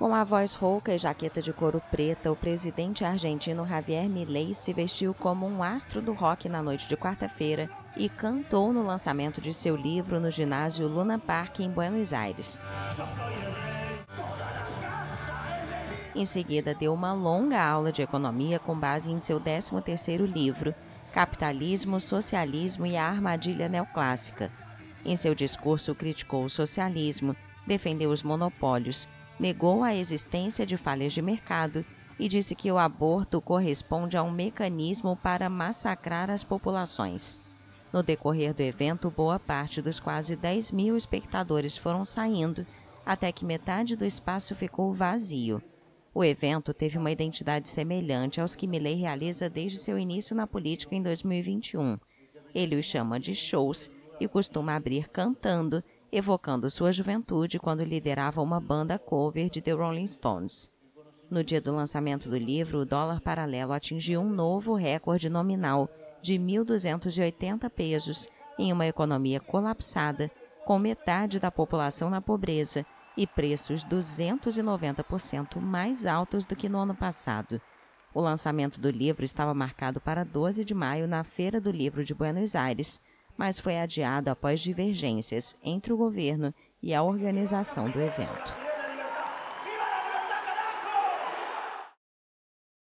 Com a voz rouca e jaqueta de couro preta, o presidente argentino Javier Milei se vestiu como um astro do rock na noite de quarta-feira e cantou no lançamento de seu livro no ginásio Luna Park em Buenos Aires. Em seguida, deu uma longa aula de economia com base em seu 13º livro, Capitalismo, Socialismo e a Armadilha Neoclássica. Em seu discurso, criticou o socialismo, defendeu os monopólios, negou a existência de falhas de mercado e disse que o aborto corresponde a um mecanismo para massacrar as populações. No decorrer do evento, boa parte dos quase 10 mil espectadores foram saindo, até que metade do espaço ficou vazio. O evento teve uma identidade semelhante aos que Milley realiza desde seu início na política em 2021. Ele os chama de shows e costuma abrir cantando evocando sua juventude quando liderava uma banda cover de The Rolling Stones. No dia do lançamento do livro, o dólar paralelo atingiu um novo recorde nominal de 1.280 pesos em uma economia colapsada, com metade da população na pobreza e preços 290% mais altos do que no ano passado. O lançamento do livro estava marcado para 12 de maio na Feira do Livro de Buenos Aires, mas foi adiado após divergências entre o governo e a organização do evento.